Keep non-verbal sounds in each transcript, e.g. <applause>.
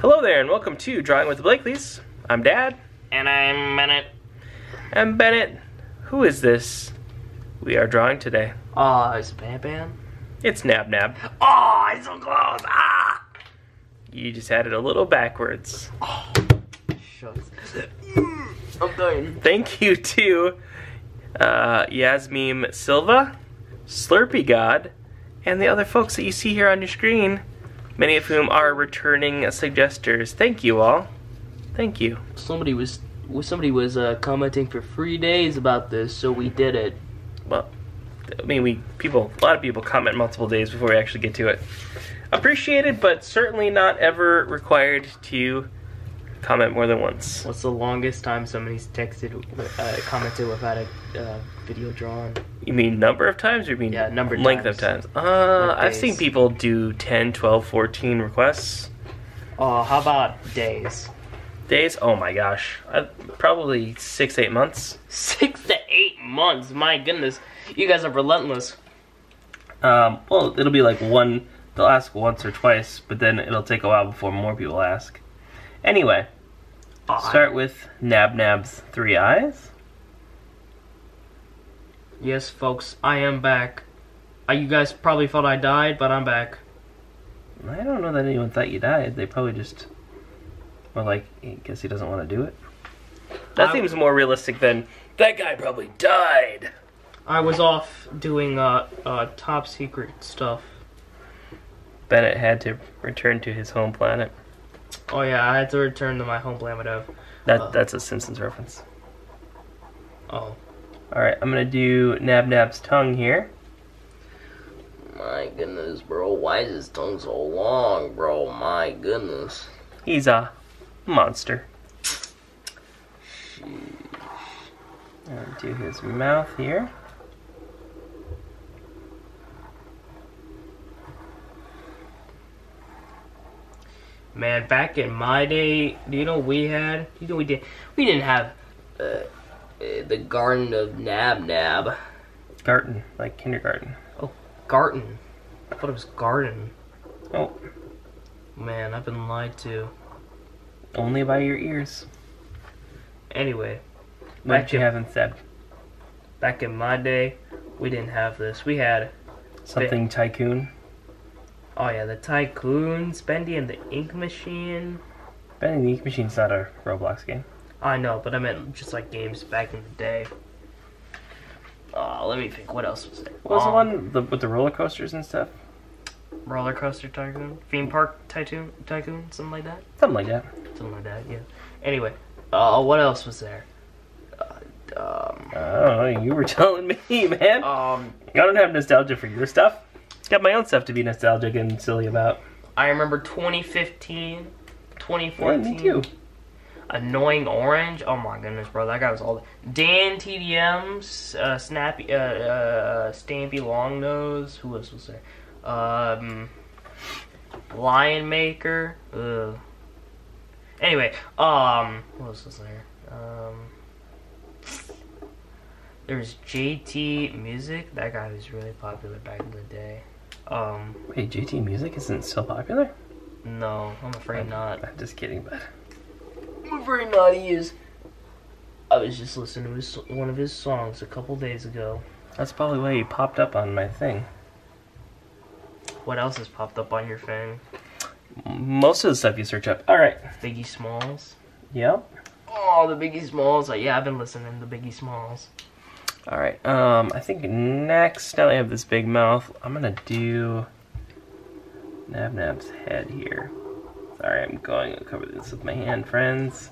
Hello there, and welcome to Drawing with the Blakleys. I'm Dad. And I'm Bennett. And Bennett. Who is this we are drawing today? Oh, it's Ban Ban. It's Nab Nab. Oh, it's so close. Ah! You just had it a little backwards. Oh, shucks. I'm done. Thank you to uh, Yasmim Silva, Slurpee God, and the other folks that you see here on your screen, many of whom are returning suggesters. Thank you all. Thank you. Somebody was somebody was uh, commenting for three days about this, so we did it. Well, I mean, we people, a lot of people comment multiple days before we actually get to it. Appreciated, but certainly not ever required to comment more than once. What's the longest time somebody's texted, uh, commented without a uh, video drawn? You mean number of times or you mean Yeah, number length times. of times? Uh, Like I've seen people do 10, 12, 14 requests. Oh, how about days? Days? Oh my gosh. Uh, probably six, eight months. Six to eight months. My goodness, you guys are relentless. Um, well, it'll be like one, they'll ask once or twice, but then it'll take a while before more people ask. Anyway, Oh, start with Nab Nab's three eyes. Yes, folks, I am back. Uh, you guys probably thought I died, but I'm back. I don't know that anyone thought you died. They probably just were like, I guess he doesn't want to do it. That I- seems more realistic than that guy probably died. I was off doing uh, uh, top secret stuff. Bennett had to return to his home planet. Oh yeah, I had to return to my home planet of. That Uh. that's a Simpsons reference. Oh. All right, I'm gonna do Nab Nab's tongue here. My goodness, bro. Why is his tongue so long, bro? My goodness. He's a monster. And do his mouth here. Man, back in my day, do you know we had? You know we did. We didn't have uh, uh, the Garden of Nab Nab. Garten, like kindergarten. Oh, garden. I thought it was garden. Oh, Man, I've been lied to. only by your ears. Anyway, What you in- have instead? back in my day, we didn't have this. We had Something tycoon. Oh yeah, the Tycoons, Bendy and the Ink Machine. Bendy the Ink Machine's not a Roblox game. I know, but I meant just like games back in the day. Uh, let me think. What else was there? What was the Um, one the, with the roller coasters and stuff? Roller Coaster Tycoon, Theme Park Tycoon, Tycoon, something like that. Something like that. Something like that. Yeah. Anyway, uh, what else was there? Uh, um, Oh, you were <laughs> telling me, man. um, I don't have nostalgia for your stuff. Got my own stuff to be nostalgic and silly about. I remember 2015, Yeah, 2014. me too. Annoying Orange. Oh my goodness, bro, that guy was all. DanTDM's uh, Snappy, uh, uh, Stampy Longnose. Who else was there? Um, Lion Maker. Ugh. Anyway, um, what else was there? Um, there was JT Music. That guy was really popular back in the day. Um, Wait, JT Music isn't still popular? no, I'm afraid not. I'm just kidding, but I'm afraid not. He is. I was just listening to his, one of his songs a couple days ago. that's probably why he popped up on my thing. What else has popped up on your thing? Most of the stuff you search up. All right. Biggie Smalls. Yep. Oh, the Biggie Smalls. Like, yeah, I've been listening to the Biggie Smalls. All right. Um, I think next, now that I have this big mouth, I'm gonna do Nab Nab's head here. Sorry, I'm going to cover this with my hand, friends.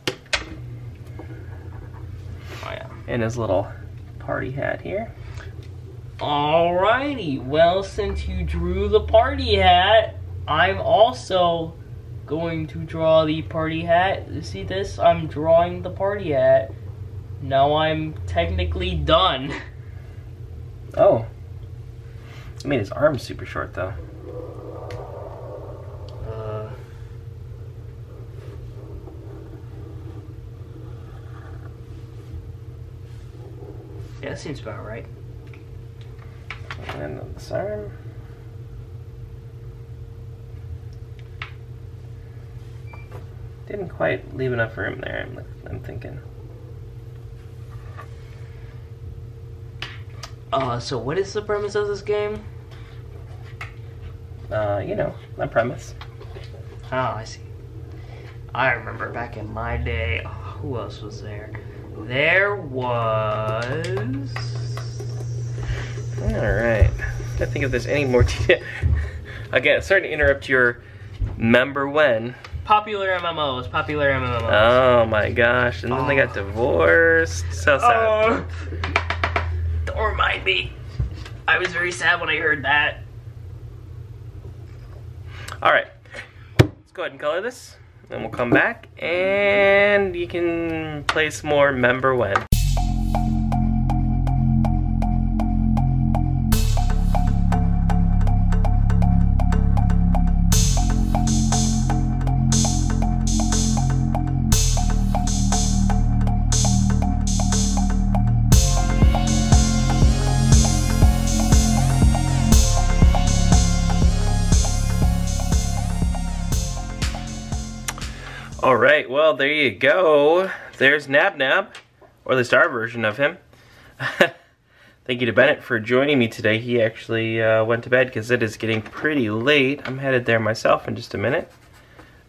Oh yeah. And his little party hat here. Alrighty. Well, since you drew the party hat, I'm also going to draw the party hat. You see this? I'm drawing the party hat. Now I'm technically done. Oh. I mean, his arms super short though. Uh, yeah, that seems about right. And this arm. Didn't quite leave enough room there, I'm, I'm thinking. Uh, so what is the premise of this game? Uh, you know, my premise. Oh, I see. I remember back in my day. Oh, who else was there? There was. Alright. I think if there's any more detail. <laughs> Again, sorry to interrupt your member when. Popular MMOs, popular MMOs. Oh my gosh, and then they got Oh. divorced. So sad. Oh. Remind me. I was very sad when I heard that. Alright. Let's go ahead and color this. Then we'll come back and you can play some more member when. All right, well, there you go. There's Nab Nab, or at least our version of him. <laughs> Thank you to Bennett for joining me today. He actually uh, went to bed because it is getting pretty late. I'm headed there myself in just a minute.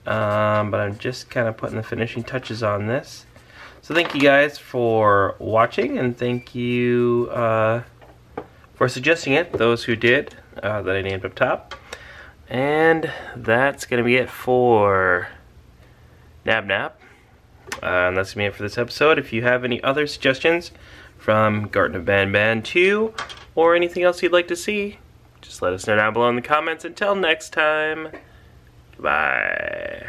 Um, but I'm just kind of putting the finishing touches on this. So thank you guys for watching, and thank you uh, for suggesting it, those who did, uh, that I named up top. And that's going to be it for Nab Nap. Uh, and that's me for this episode. If you have any other suggestions from Garten of Ban Ban 2 or anything else you'd like to see, just let us know down below in the comments. Until next time, bye.